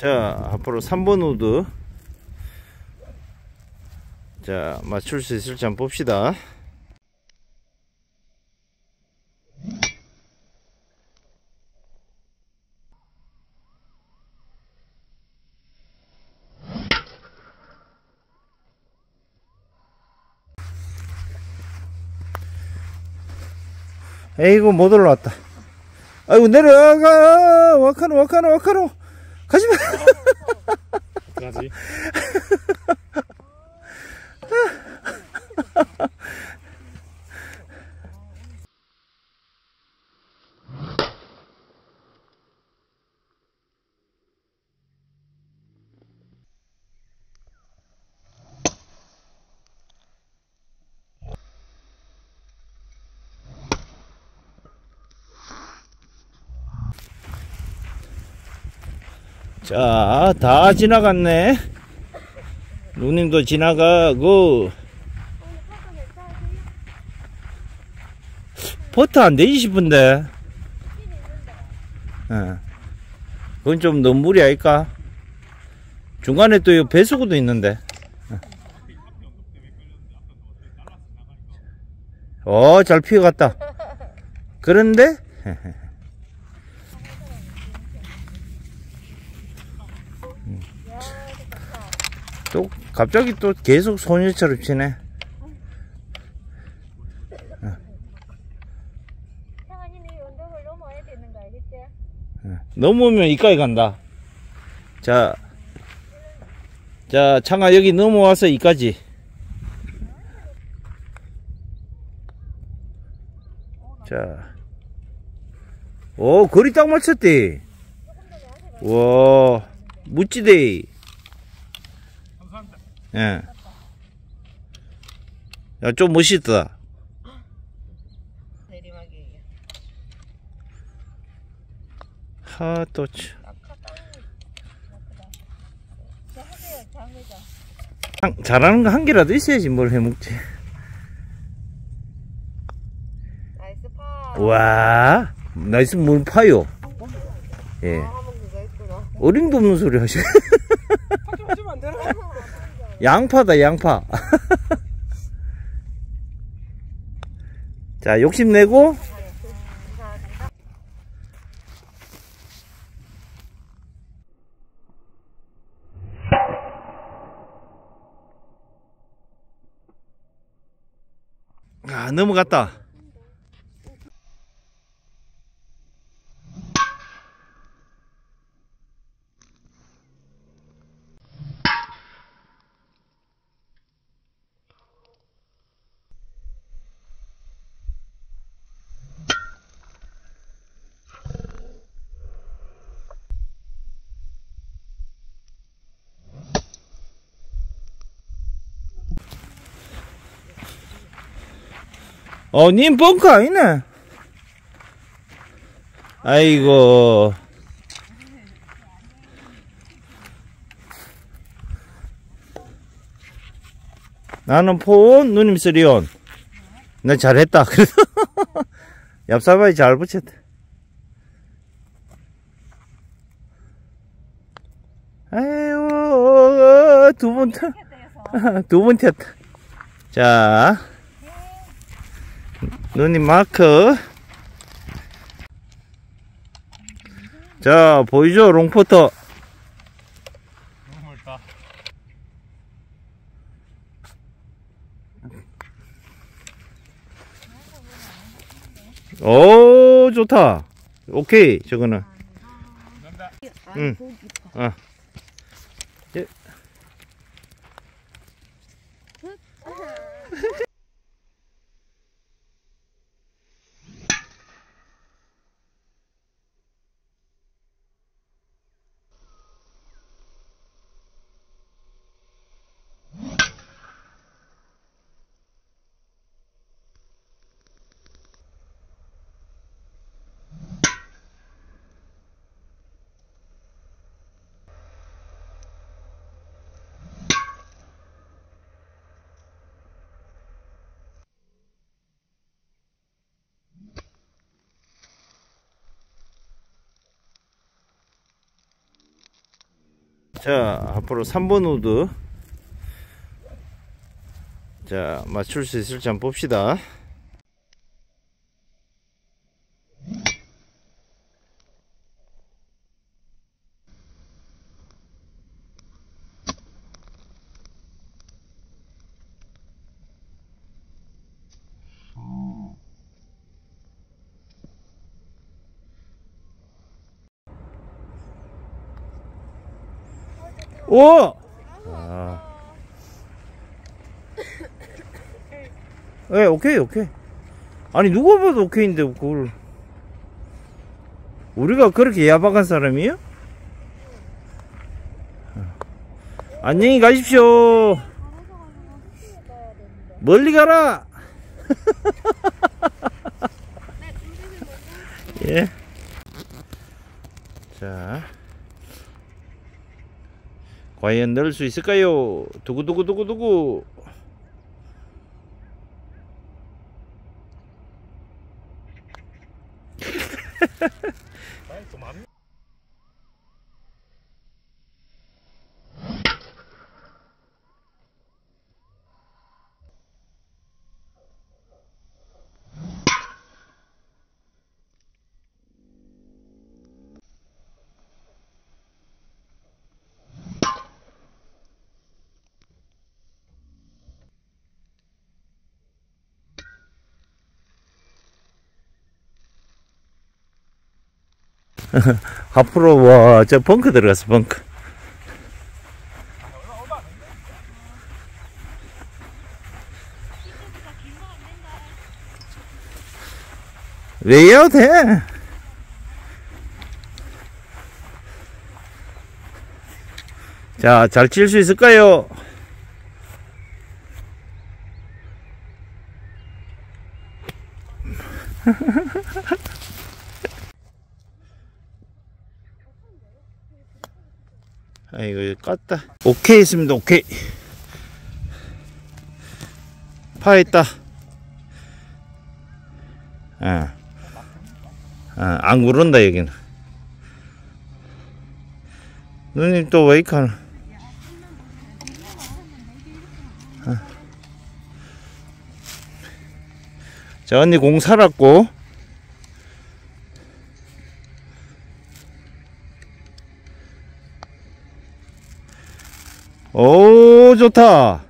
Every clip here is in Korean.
자, 앞으로 3번 우드. 자, 맞출 수 있을지 한번 봅시다. 에이구, 못 올라왔다. 아이고, 내려가! 와카노, 와카노, 와카노! 가지마! 어떡하지? 자, 다 지나갔네. 누님도 지나가고. 포트 안 되지 싶은데. 예. 그건 좀 무리 아닐까? 중간에 또이 배수구도 있는데. 어, 잘 피어갔다. 그런데, 또 갑자기 또 계속 소녀처럼 치네. 알겠지? 넘으면 이까지 간다. 자, 자, 창아 여기 넘어와서 이까지. 자, 오, 거리 딱 맞췄대. 와, 무찌대. 예. 야, 좀 멋있다. 내리막이에요. 하, 또. 장회장. 한- 잘하는 거 한 개라도 있어야지 뭘 해먹지. 나이스 파. 와, 나이스 물 파요. 예. 어림도 없는 소리 되나? 양파다, 양파. 자, 욕심내고. 아, 넘어갔다. 어, 님 벙커 아니네. 아이고. 나는 포온, 누님 쓰리온. 나 잘했다. 얍사바이 잘 붙였다. 아이고, 두 번, 두 번 튀었다. 자. 누님 마크. 자, 보이죠? 롱포터. 오, 좋다. 오케이, 저거는. 감사합니다. 응. 아. 자, 앞으로 3번 우드. 자, 맞출 수 있을지 한번 봅시다. 오! 아. 예, 오케이, 오케이. 아니, 누가 봐도 오케이인데, 그걸. 우리가 그렇게 야박한 사람이에요? 안녕히 가십시오. 멀리 가라! 예. 자. 과연 넣을 수 있을까요? 두구두구두구두구. 앞으로 와, 저 벙크 들어갔어, 벙크. 레이아웃 해. 자, 잘 칠 수 있을까요? 아이고 깠다. 오케이 했습니다. 오케이. 파했다. 아, 아, 안 구른다 여기는. 누님 또왜 이카나 아. 자 언니 공 살았고 오 좋다.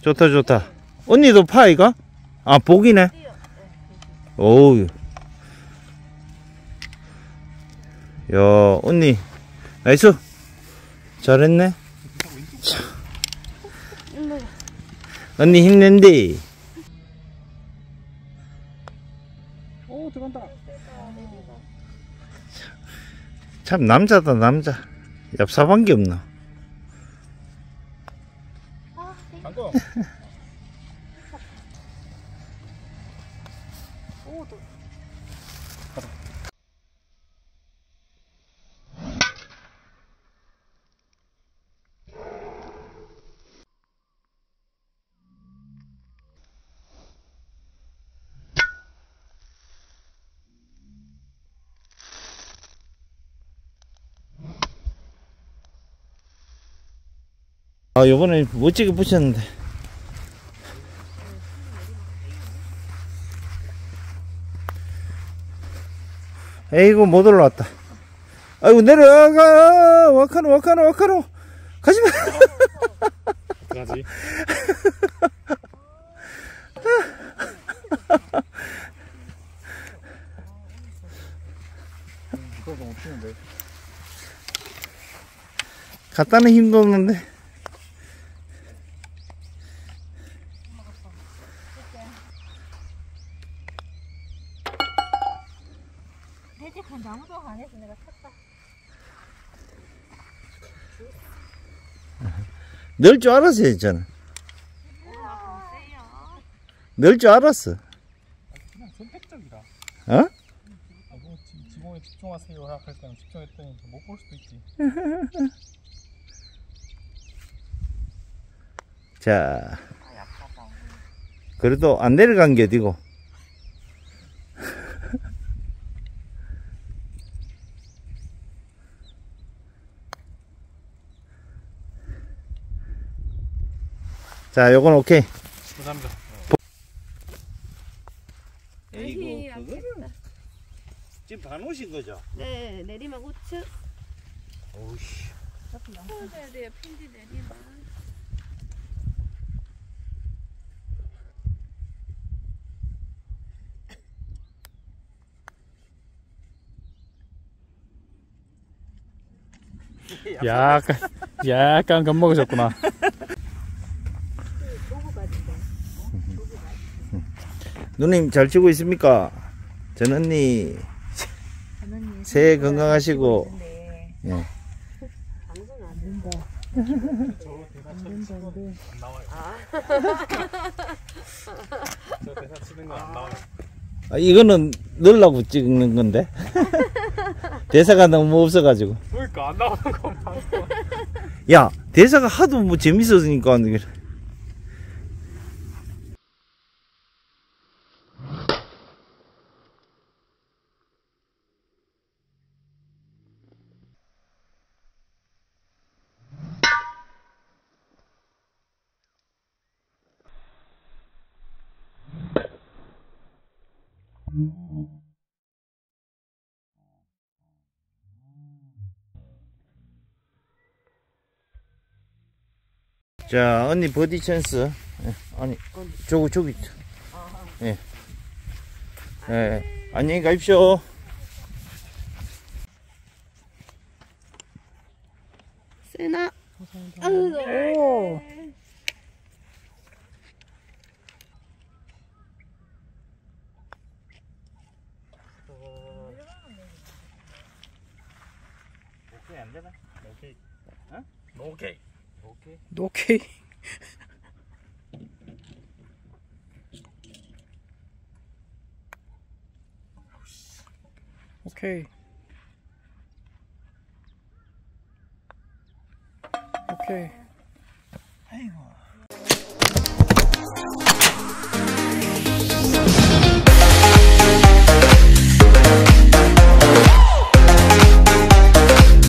좋다 좋다. 언니도 파이가? 아 복이네. 오우 야 언니. 나이스. 잘했네. 자. 언니 힘낸대 오 들어간다. 참 남자다 남자. 얍삽한 게 없나 아 요번에 멋지게 붙였는데 에이구 못 올라왔다. 아이고 내려가! 와카노 와카노 와카노! 가지마! 튀는데. 갖다는 힘도 없는데 대체판 아무도 안 해서 내가 탔다. 넣을 줄 알았어 했잖아 올라가세요. 넣을 줄 알았어 그냥. 어? 아, 지, 지공에 집중하세요 생각할 때는 집중했더니 못 볼 수도 있지. 자 그래도 안 내려간 게 어디고 자, 요건 오케이. 감사합니다. 에이, 지금 반 오신 거죠? 네, 내리막 우측. 오우씨. 풀어줘야 돼요, 핀디 내리막. 약간 약간 겁먹으셨구나. 누님 잘 치고 있습니까? 전 언니 새해 건강하시고 예. 방송 안 된다. 저 대사 치는 거안 나와요. 저 대사 치는 거안 나와요. 아, 이거는 넣으려고 찍는 건데 대사가 너무 없어가지고 그러니까 안 나오는 거 봐. 야 대사가 하도 뭐 재밌었으니까 자 언니 버디 찬스 예, 아니 저거 저기 예. 예. 안녕히 가십시오 세나. 오. 오케이 안 되나? 오케이. 어? 오케이. 오케이 오케이. 오케이. 오케이.